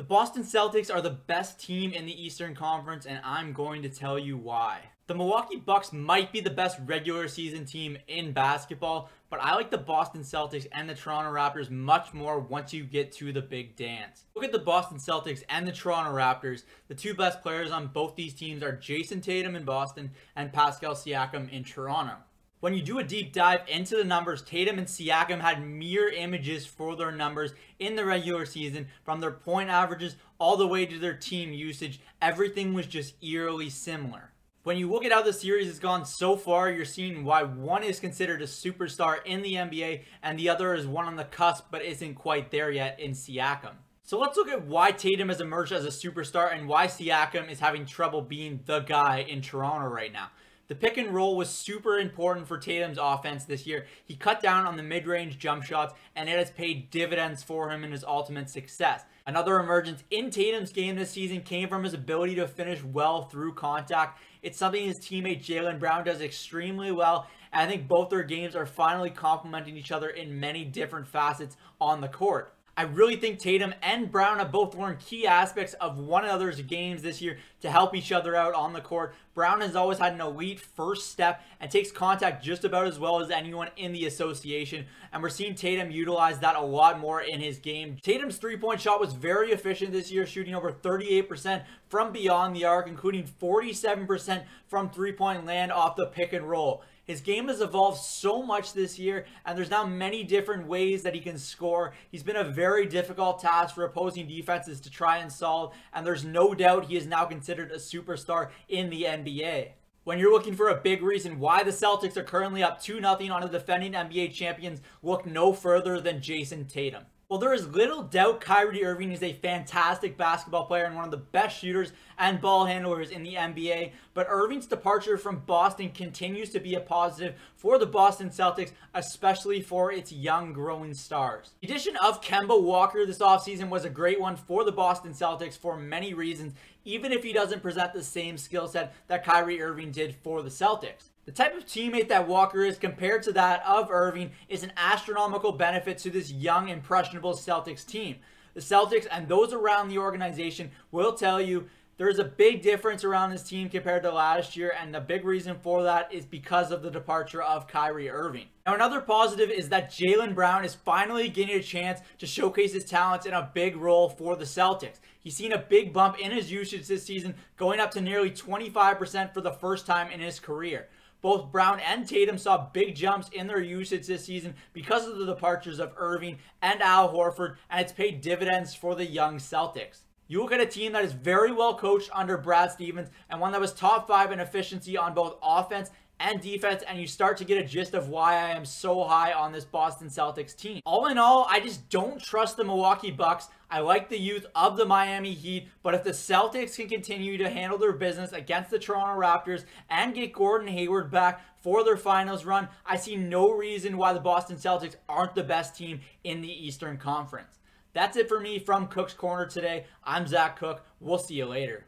The Boston Celtics are the best team in the Eastern Conference, and I'm going to tell you why. The Milwaukee Bucks might be the best regular season team in basketball, but I like the Boston Celtics and the Toronto Raptors much more once you get to the big dance. Look at the Boston Celtics and the Toronto Raptors. The two best players on both these teams are Jayson Tatum in Boston and Pascal Siakam in Toronto. When you do a deep dive into the numbers, Tatum and Siakam had mirror images for their numbers in the regular season from their point averages all the way to their team usage. Everything was just eerily similar. When you look at how the series has gone so far, you're seeing why one is considered a superstar in the NBA and the other is one on the cusp but isn't quite there yet in Siakam. So let's look at why Tatum has emerged as a superstar and why Siakam is having trouble being the guy in Toronto right now. The pick and roll was super important for Tatum's offense this year. He cut down on the mid range jump shots, and it has paid dividends for him in his ultimate success. Another emergence in Tatum's game this season came from his ability to finish well through contact. It's something his teammate Jaylen Brown does extremely well. And I think both their games are finally complementing each other in many different facets on the court. I really think Tatum and Brown have both learned key aspects of one another's games this year to help each other out on the court. Brown has always had an elite first step and takes contact just about as well as anyone in the association. And we're seeing Tatum utilize that a lot more in his game. Tatum's three point shot was very efficient this year, shooting over 38% from beyond the arc, including 47% from three point land off the pick and roll. His game has evolved so much this year, and there's now many different ways that he can score. He's been a very difficult task for opposing defenses to try and solve, and there's no doubt he is now considered a superstar in the NBA. When you're looking for a big reason why the Celtics are currently up 2 0 on the defending NBA champions, look no further than Jayson Tatum. Well, there is little doubt Kyrie Irving is a fantastic basketball player and one of the best shooters and ball handlers in the NBA, but Irving's departure from Boston continues to be a positive for the Boston Celtics, especially for its young growing stars. The addition of Kemba Walker this offseason was a great one for the Boston Celtics for many reasons, even if he doesn't present the same skill set that Kyrie Irving did for the Celtics. The type of teammate that Walker is compared to that of Irving is an astronomical benefit to this young, impressionable Celtics team. The Celtics and those around the organization will tell you there's a big difference around this team compared to last year, and the big reason for that is because of the departure of Kyrie Irving. Now, another positive is that Jaylen Brown is finally getting a chance to showcase his talents in a big role for the Celtics. He's seen a big bump in his usage this season, going up to nearly 25% for the first time in his career. Both Brown and Tatum saw big jumps in their usage this season because of the departures of Irving and Al Horford, and it's paid dividends for the young Celtics. You look at a team that is very well coached under Brad Stevens and one that was top five in efficiency on both offense and defense, and you start to get a gist of why I am so high on this Boston Celtics team. All in all, I just don't trust the Milwaukee Bucks. I like the youth of the Miami Heat, but if the Celtics can continue to handle their business against the Toronto Raptors and get Gordon Hayward back for their finals run, I see no reason why the Boston Celtics aren't the best team in the Eastern Conference. That's it for me from Cook's Corner today. I'm Zach Cook. We'll see you later.